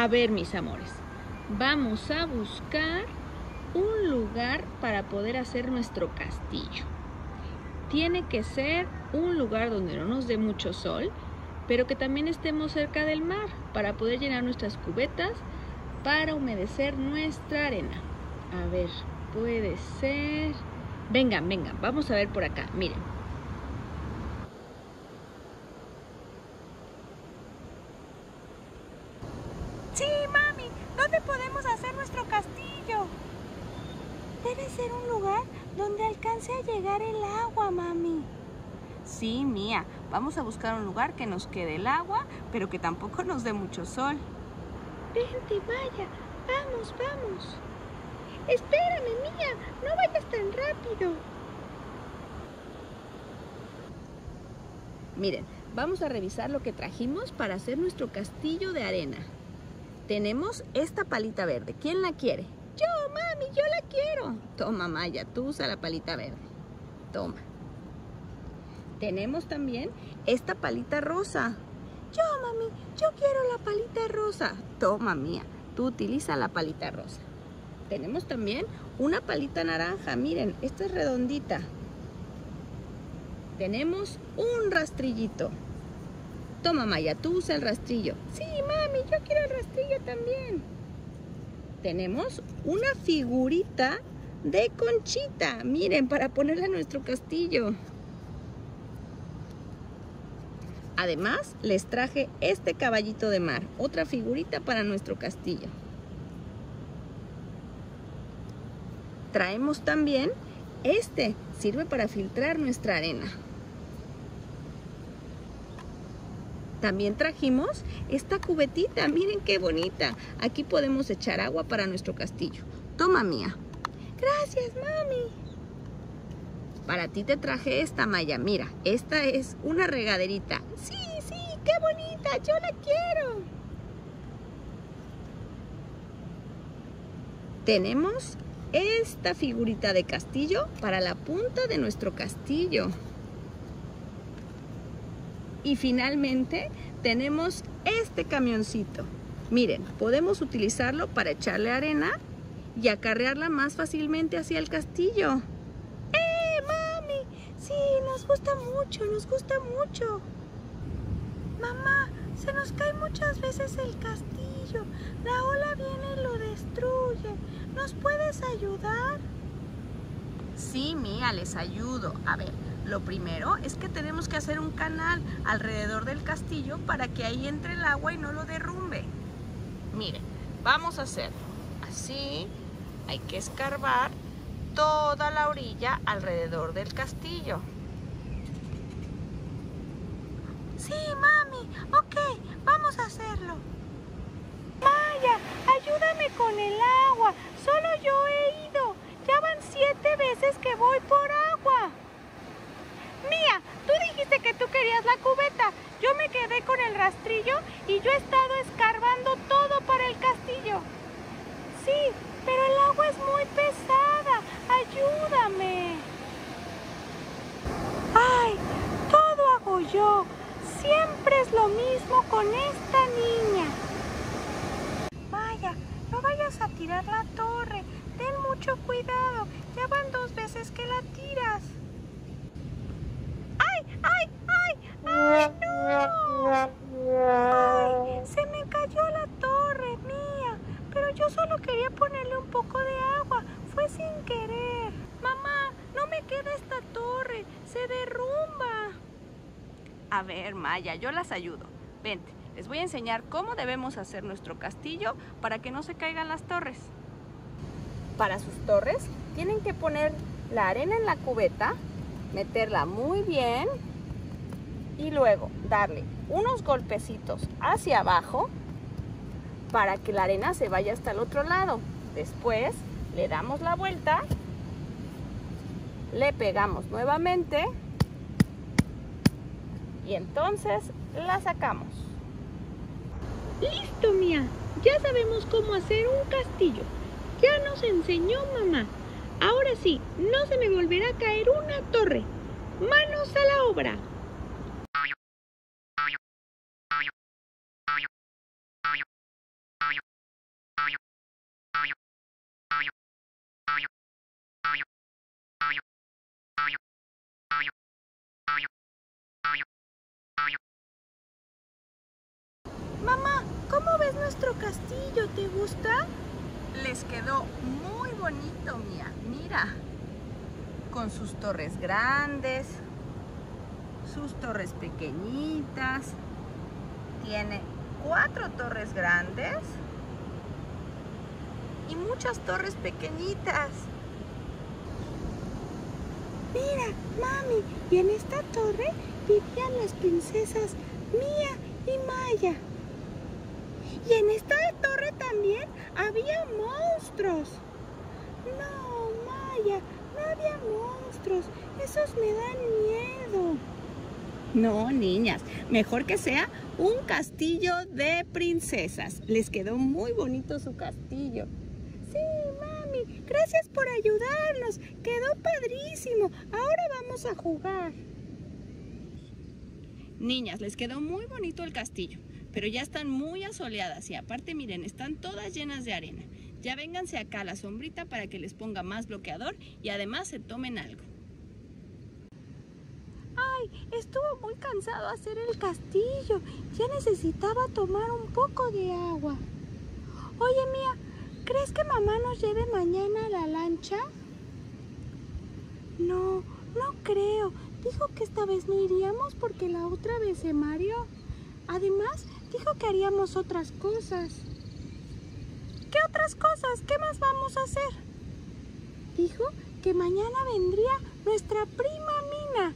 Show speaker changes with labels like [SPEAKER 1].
[SPEAKER 1] A ver, mis amores, vamos a buscar un lugar para poder hacer nuestro castillo. Tiene que ser un lugar donde no nos dé mucho sol, pero que también estemos cerca del mar para poder llenar nuestras cubetas para humedecer nuestra arena. A ver, puede ser... Vengan, vengan, vamos a ver por acá, miren.
[SPEAKER 2] Sí, mami, ¿dónde podemos hacer nuestro castillo? Debe ser un lugar donde alcance a llegar el agua, mami.
[SPEAKER 3] Sí, Mía, vamos a buscar un lugar que nos quede el agua, pero que tampoco nos dé mucho sol.
[SPEAKER 2] Vente, vaya, vamos, vamos. Espérame, Mía, no vayas tan rápido.
[SPEAKER 1] Miren, vamos a revisar lo que trajimos para hacer nuestro castillo de arena. Tenemos esta palita verde. ¿Quién la quiere?
[SPEAKER 2] Yo, mami, yo la quiero.
[SPEAKER 1] Toma, Maya, tú usa la palita verde. Toma. Tenemos también esta palita rosa.
[SPEAKER 2] Yo, mami, yo quiero la palita rosa.
[SPEAKER 1] Toma, mía, tú utiliza la palita rosa. Tenemos también una palita naranja. Miren, esta es redondita. Tenemos un rastrillito. Toma, Maya, tú usa el rastrillo.
[SPEAKER 2] Sí, mami, yo quiero el rastrillo también.
[SPEAKER 1] Tenemos una figurita de conchita. Miren, para ponerla en nuestro castillo. Además, les traje este caballito de mar, otra figurita para nuestro castillo. Traemos también este, sirve para filtrar nuestra arena. También trajimos esta cubetita, miren qué bonita. Aquí podemos echar agua para nuestro castillo. Toma, mía.
[SPEAKER 2] Gracias, mami.
[SPEAKER 1] Para ti te traje esta, Maya. Mira, esta es una regaderita.
[SPEAKER 2] Sí, sí, qué bonita. Yo la quiero.
[SPEAKER 1] Tenemos esta figurita de castillo para la punta de nuestro castillo. Y finalmente tenemos este camioncito. Miren, podemos utilizarlo para echarle arena y acarrearla más fácilmente hacia el castillo.
[SPEAKER 2] ¡Eh, mami! Sí, nos gusta mucho, nos gusta mucho. Mamá, se nos cae muchas veces el castillo. La ola viene y lo destruye. ¿Nos puedes ayudar?
[SPEAKER 3] Sí, Mía, les ayudo. A ver, lo primero es que tenemos que hacer un canal alrededor del castillo para que ahí entre el agua y no lo derrumbe. Miren, vamos a hacerlo. Así, hay que escarbar toda la orilla alrededor del castillo.
[SPEAKER 2] Sí, mami. Ok, vamos a hacerlo. Maya, ayúdame con el agua. Solo yo he ido. Ya van siete veces que voy por agua. Mía, tú que tú querías la cubeta. Yo me quedé con el rastrillo y yo he estado escarbando todo para el castillo. Sí, pero el agua es muy pesada. Ayúdame. Ay, todo hago yo. Siempre es lo mismo con esta niña. Vaya, no vayas a tirar la torre. Ten mucho cuidado. Ya van dos veces que la tiras. ¡Ay, ay, ay! Se me cayó la torre mía. Pero yo solo quería ponerle un poco de agua. Fue sin querer. Mamá, no me queda esta torre. Se derrumba.
[SPEAKER 3] A ver, Maya, yo las ayudo. Vente, les voy a enseñar cómo debemos hacer nuestro castillo para que no se caigan las torres. Para sus torres tienen que poner la arena en la cubeta, meterla muy bien y luego darle unos golpecitos hacia abajo para que la arena se vaya hasta el otro lado. Después le damos la vuelta, le pegamos nuevamente y entonces la sacamos.
[SPEAKER 1] Listo, Mía. Ya sabemos cómo hacer un castillo. Ya nos enseñó mamá. Ahora sí, no se me volverá a caer una torre. Manos a la obra.
[SPEAKER 2] Mamá, ¿cómo ves nuestro castillo? ¿Te gusta?
[SPEAKER 3] Les quedó muy bonito, Mía. Mira, con sus torres grandes, sus torres pequeñitas. Tiene cuatro torres grandes y muchas torres pequeñitas.
[SPEAKER 2] Mira, mami, y en esta torre vivían las princesas Mía y Maya. Y en esta torre también había monstruos. No, Maya, no había monstruos. Esos me dan miedo.
[SPEAKER 3] No, niñas, mejor que sea un castillo de princesas. Les quedó muy bonito su castillo.
[SPEAKER 2] Sí, mami, gracias por ayudarnos. Quedó padrísimo. Ahora vamos a jugar.
[SPEAKER 3] Niñas, les quedó muy bonito el castillo, pero ya están muy asoleadas y aparte miren, están todas llenas de arena. Ya vénganse acá a la sombrita para que les ponga más bloqueador y además se tomen algo.
[SPEAKER 2] Estuvo muy cansado hacer el castillo. Ya necesitaba tomar un poco de agua. Oye, Mía, ¿crees que mamá nos lleve mañana a la lancha? No, no creo. Dijo que esta vez no iríamos porque la otra vez se mareó. Además, dijo que haríamos otras cosas. ¿Qué otras cosas? ¿Qué más vamos a hacer? Dijo que mañana vendría nuestra prima Mina